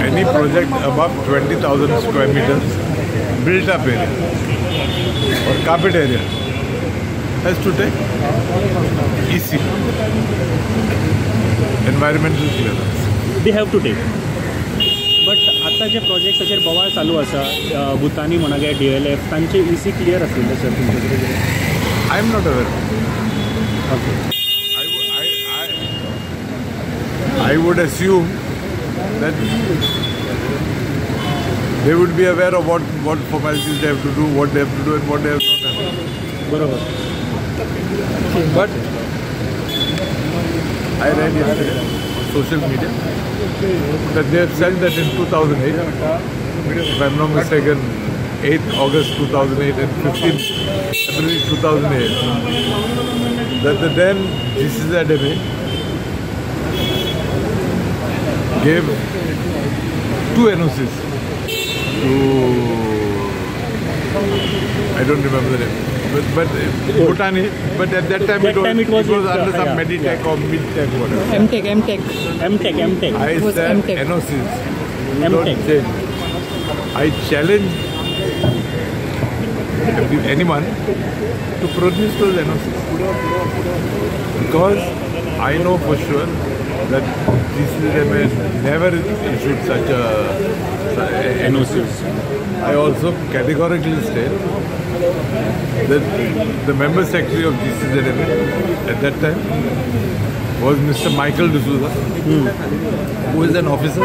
Any project above twenty thousand square metre built up area और carpet area has to take E C environmental clearance they have to take but आता जे प्रोजेक्टाचे बोवाळ चालू असा भूतानी म्हणा काय डी एल एफ तांचे ई सी क्लियर असले सर तुमच्या I am not aware would assume that they would be aware of what, what formalities they have to do, what they have to do and what they have to do. But I read yesterday on social media that they have said that in 2008, if I'm not mistaken, 8th August 2008 and 15th February 2008, that the then debate gave two NOCs to, I don't remember the name, but, but uh, Bhutani, but at that time, that it, was, time it, was, it was under some yeah. Meditech or Midtech whatever. MTech, MTech. MTech, MTech. I it was said MTech. NOCs. Don't change. I challenge anyone to produce those NOCs. Because I know for sure that GCZMA never issued such a, a NOCs. I also categorically state that the member secretary of GCZMA at that time was Mr. Michael D'Souza, hmm. who is an officer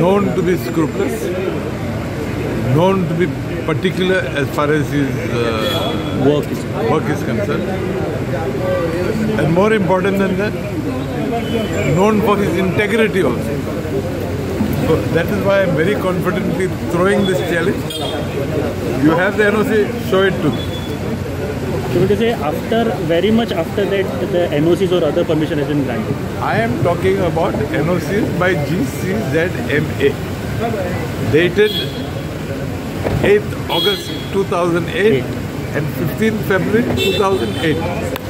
known to be scrupulous, known to be particular as far as his uh, work, is, work is concerned. And more important than that, known for his integrity also. So that is why I'm very confidently throwing this challenge. You have the NOC, show it to me. So would say after, very much after that, the NOCs or other permission has been granted? I am talking about NOCs by GCZMA, dated 8th August 2008 and 15th February 2008.